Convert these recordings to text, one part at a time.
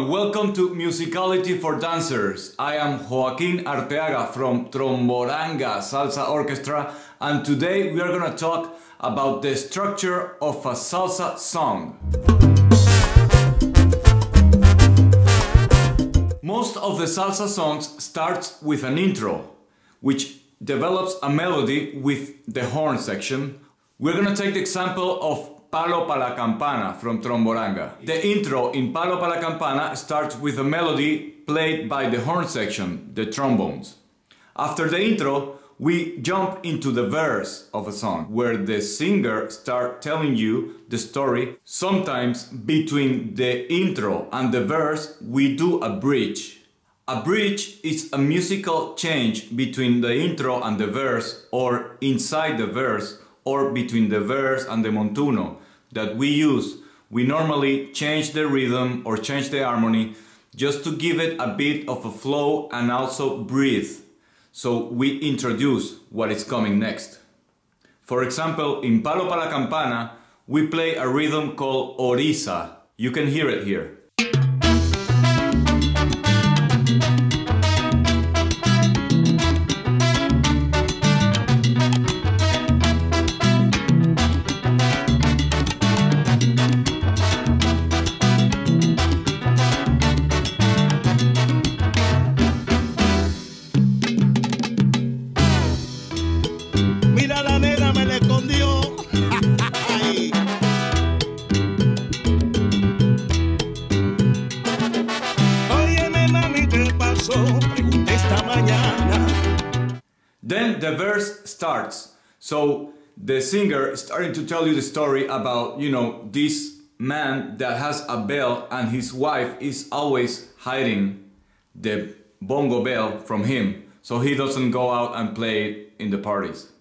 everyone, welcome to Musicality for Dancers. I am Joaquin Arteaga from Tromboranga Salsa Orchestra and today we are gonna talk about the structure of a salsa song. Most of the salsa songs starts with an intro, which develops a melody with the horn section. We're gonna take the example of Palo pa la Campana from Tromboranga. The intro in Palo pa la Campana starts with a melody played by the horn section, the trombones. After the intro, we jump into the verse of a song where the singer starts telling you the story. Sometimes between the intro and the verse, we do a bridge. A bridge is a musical change between the intro and the verse or inside the verse or between the verse and the montuno that we use, we normally change the rhythm or change the harmony just to give it a bit of a flow and also breathe. So we introduce what is coming next. For example, in Palo pa la Campana, we play a rhythm called Orisa. You can hear it here. Starts. So the singer is starting to tell you the story about, you know, this man that has a bell and his wife is always hiding the bongo bell from him so he doesn't go out and play it in the parties.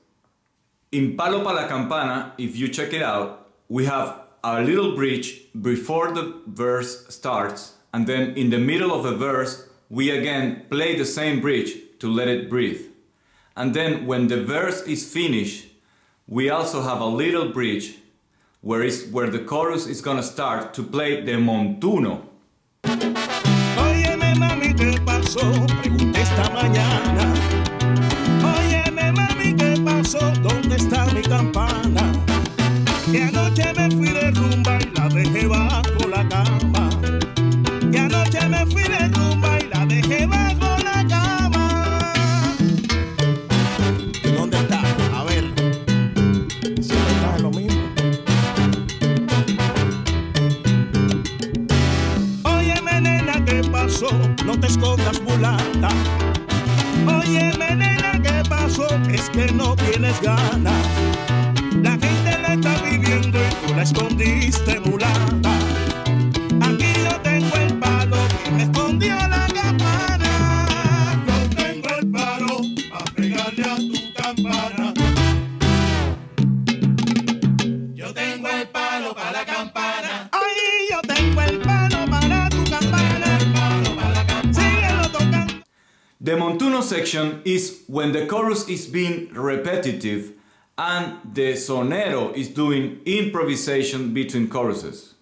In Palo pa la Campana, if you check it out, we have a little bridge before the verse starts and then in the middle of the verse we again play the same bridge to let it breathe. And then when the verse is finished, we also have a little bridge where, is, where the chorus is gonna start to play the montuno. Mami, ¿qué pasó? ¿Dónde está mi campana? Y anoche me fui escondas mulata. Óyeme nena, ¿qué pasó? Es que no tienes ganas. La gente la está viviendo y tú la escondiste mulata. Aquí yo tengo el palo y me escondió la campana. Yo tengo el palo a pegarle a tu campana. Yo tengo el palo para la campana. The montuno section is when the chorus is being repetitive and the sonero is doing improvisation between choruses.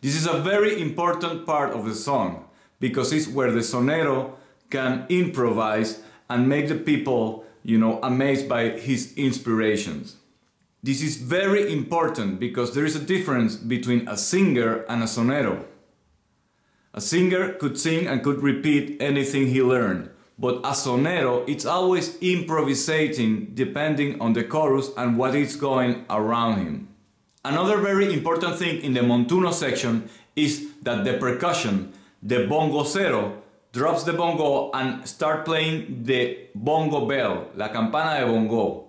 This is a very important part of the song because it's where the sonero can improvise and make the people, you know, amazed by his inspirations. This is very important because there is a difference between a singer and a sonero. A singer could sing and could repeat anything he learned, but a sonero, it's always improvisating depending on the chorus and what is going around him. Another very important thing in the montuno section is that the percussion, the bongocero, drops the bongo and start playing the bongo bell, la campana de bongo.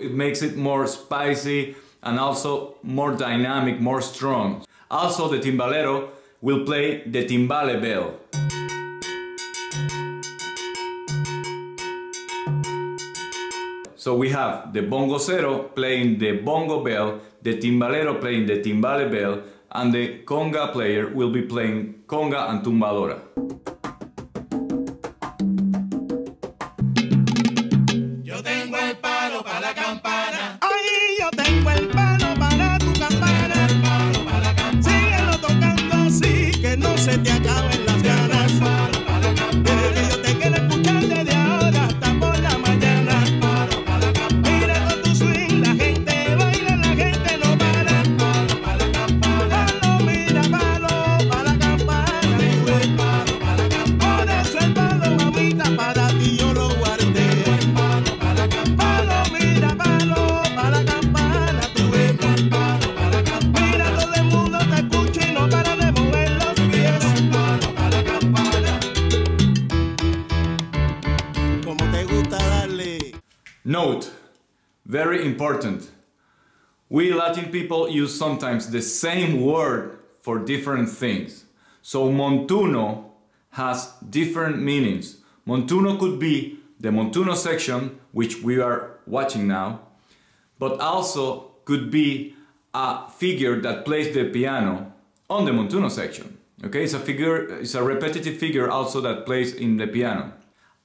It makes it more spicy and also more dynamic, more strong. Also the timbalero will play the timbale bell. So we have the bongocero playing the bongo bell, the timbalero playing the timbale bell, and the conga player will be playing conga and tumbadora. Very important. We Latin people use sometimes the same word for different things. So montuno has different meanings. Montuno could be the montuno section, which we are watching now, but also could be a figure that plays the piano on the montuno section. Okay, it's a figure, it's a repetitive figure also that plays in the piano.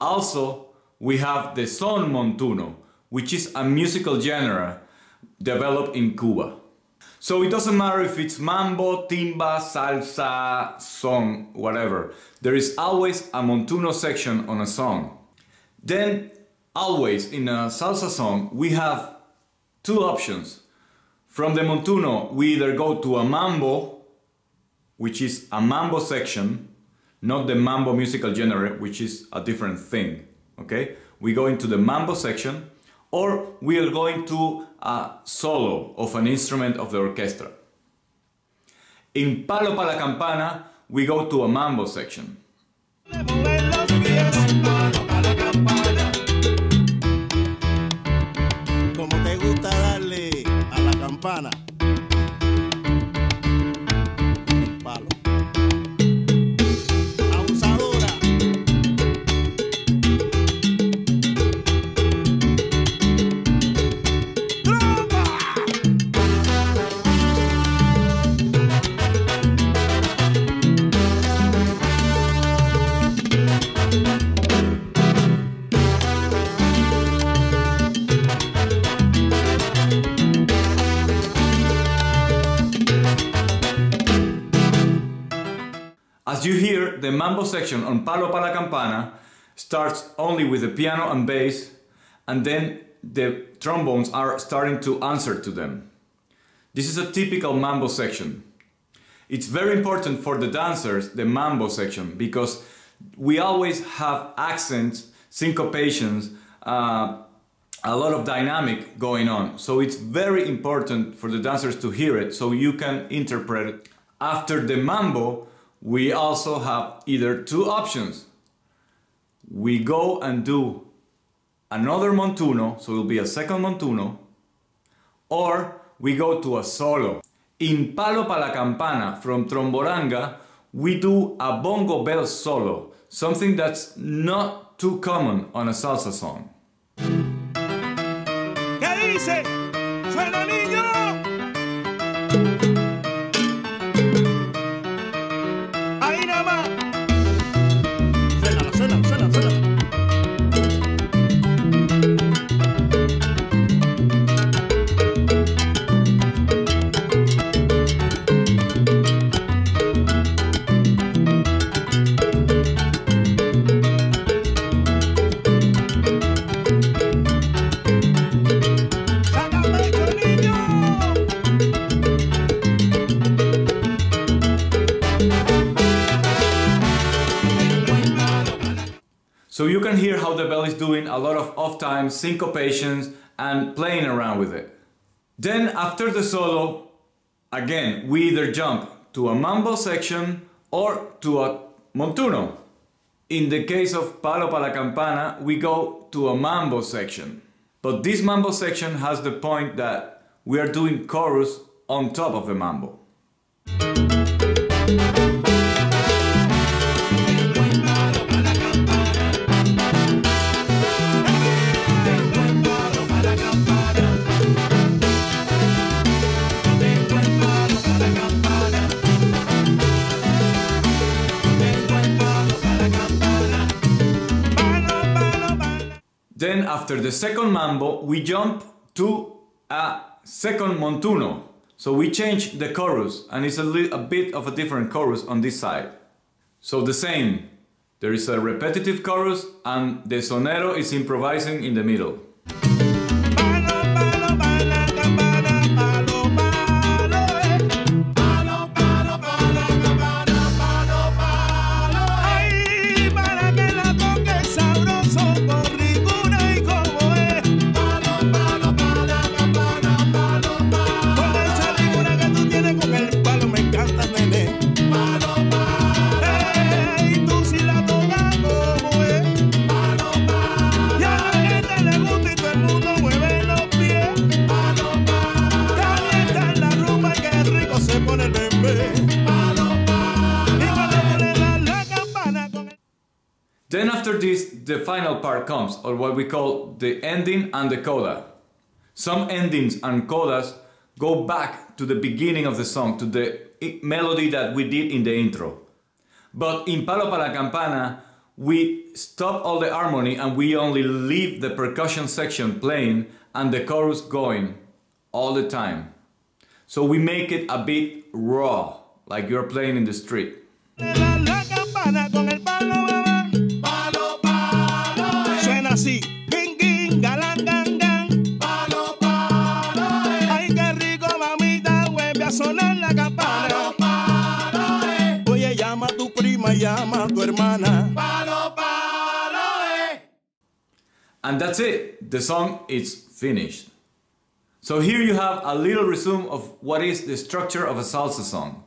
Also, we have the son montuno, which is a musical genre developed in Cuba. So it doesn't matter if it's mambo, timba, salsa, son, whatever. There is always a montuno section on a song. Then, always in a salsa song, we have two options. From the montuno, we either go to a mambo, which is a mambo section, not the mambo musical genre, which is a different thing. Okay? We go into the mambo section, or we are going to a solo of an instrument of the orchestra. In Palo pa la Campana, we go to a mambo section. The mambo section on Palo pa la Campana starts only with the piano and bass, and then the trombones are starting to answer to them. This is a typical mambo section. It's very important for the dancers, the mambo section, because we always have accents, syncopations, uh, a lot of dynamic going on. So it's very important for the dancers to hear it so you can interpret it. After the mambo, we also have either two options. We go and do another montuno, so it will be a second montuno, or we go to a solo. In Palo pa la Campana from Tromboranga, we do a bongo bell solo, something that's not too common on a salsa song. The bell is doing a lot of off time, syncopations, and playing around with it. Then after the solo, again, we either jump to a mambo section or to a montuno. In the case of Palo pa la Campana, we go to a mambo section. But this mambo section has the point that we are doing chorus on top of the mambo. After the second mambo, we jump to a second montuno. So we change the chorus and it's a, a bit of a different chorus on this side. So the same, there is a repetitive chorus and the sonero is improvising in the middle. After this, the final part comes, or what we call the ending and the coda. Some endings and codas go back to the beginning of the song, to the melody that we did in the intro. But in Palo para Campana, we stop all the harmony and we only leave the percussion section playing and the chorus going all the time. So we make it a bit raw, like you're playing in the street. A llama a tu hermana. Palo, palo, eh. And that's it, the song is finished. So here you have a little resume of what is the structure of a salsa song.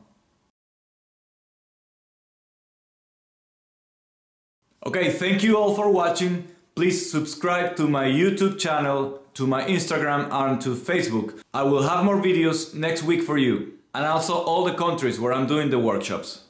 Okay, thank you all for watching. Please subscribe to my YouTube channel, to my Instagram and to Facebook. I will have more videos next week for you. And also all the countries where I'm doing the workshops.